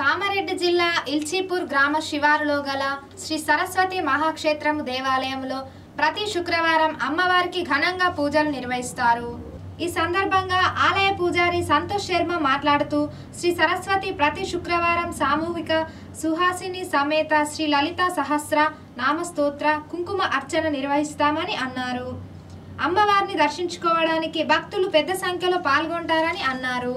కామారెడ్డి జిల్లా ఇల్చీపూర్ గ్రామ శివారులో గల శ్రీ సరస్వతి మహాక్షేత్రం దేవాలయంలో ప్రతి శుక్రవారం అమ్మవారికి ఘనంగా పూజలు నిర్వహిస్తారు. ఈ సందర్భంగా ఆలయ పూజారి సంతోష్ శర్మ మాట్లాడుతూ శ్రీ సరస్వతి ప్రతి శుక్రవారం సామూహిక సుహాసిని సమేత శ్రీ లలిత సహస్ర నామస్తోత్ర కుంకుమ అర్చన నిర్వహిస్తామని అన్నారు. అమ్మవారిని దర్శించుకోవడానికి భక్తులు పెద్ద సంఖ్యలో పాల్గొంటారని అన్నారు.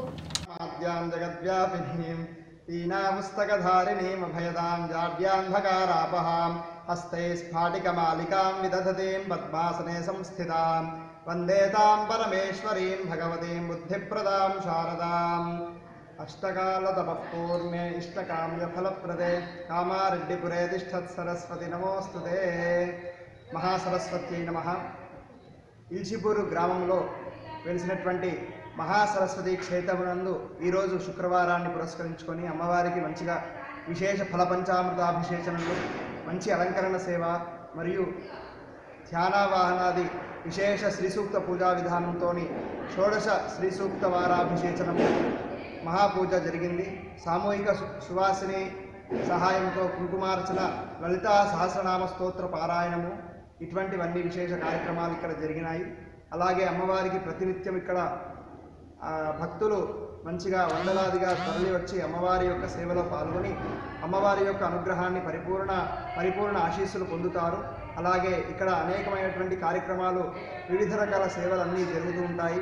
ीनापुस्तकधारिणीमभयदां जाड्यान्धकारापहां हस्ते स्फाटिकमालिकां विदधतीं पद्मासने संस्थितां वन्दे तां परमेश्वरीं भगवतीं बुद्धिप्रदां शारदाम् अष्टकालतपः पूर्णे इष्टकाम्यफलप्रदे कामारेड्डिपुरे तिष्ठत्सरस्वति नमोऽस्तु ते మహాసరస్వతి నమ ఇల్చిపూరు గ్రామంలో వెలిసినటువంటి మహాసరస్వతి క్షేత్రమునందు ఈరోజు శుక్రవారాన్ని పురస్కరించుకొని అమ్మవారికి మంచిగా విశేష ఫలపంచామృతాభిషేచనలు మంచి అలంకరణ సేవ మరియు ధ్యానావాహనాది విశేష శ్రీసూక్త పూజా విధానంతో షోడశ శ్రీసూక్త వారాభిషేచనము మహాపూజ జరిగింది. సామూహిక సువాసిని సహాయంతో కుంకుమార్చన లలితా సహస్రనామ స్తోత్ర పారాయణము ఇటువంటివన్నీ విశేష కార్యక్రమాలు ఇక్కడ జరిగినాయి. అలాగే అమ్మవారికి ప్రతినిత్యం ఇక్కడ భక్తులు మంచిగా వందలాదిగా తరలి వచ్చి అమ్మవారి యొక్క సేవలో పాల్గొని అమ్మవారి యొక్క అనుగ్రహాన్ని పరిపూర్ణ పరిపూర్ణ ఆశీస్సులు పొందుతారు. అలాగే ఇక్కడ అనేకమైనటువంటి కార్యక్రమాలు వివిధ రకాల సేవలు అన్నీ జరుగుతూ ఉంటాయి.